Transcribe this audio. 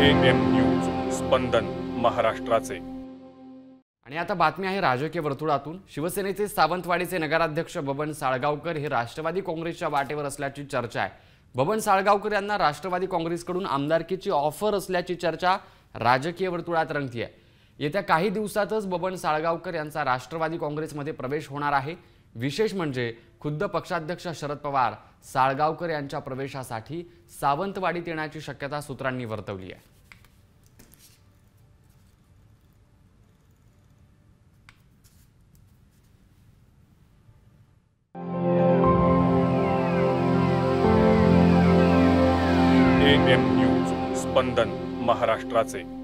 M news स्पंदन महाराष्ट्राचे. आणि आता बातमी आहे राजकीय वर्तुळातून. शिवसेनेचे सावंतवाडीचे नगराध्यक्ष बबन साळगावकर हे राष्ट्रवादी काँग्रेसच्या वाटेवर असल्याची चर्चा आहे. बबन साळगावकर यांना राष्ट्रवादी काँग्रेसकडून आमदारकीची ऑफर असल्याची चर्चा राजकीय वर्तुळात रंगतीये. येत्या काही दिवसातच बबन साळगावकर यांचा राष्ट्रवादी काँग्रेसमध्ये प्रवेश होणार आहे. विशेष म्हणजे खुद्द पक्षाध्यक्ष शरद पवार साळगावकर यांच्या प्रवेशासाठी सावंतवाडीत येण्याची शक्यता सूत्रांनी वर्तवली आहे. न्यूज स्पंदन महाराष्ट्राचे.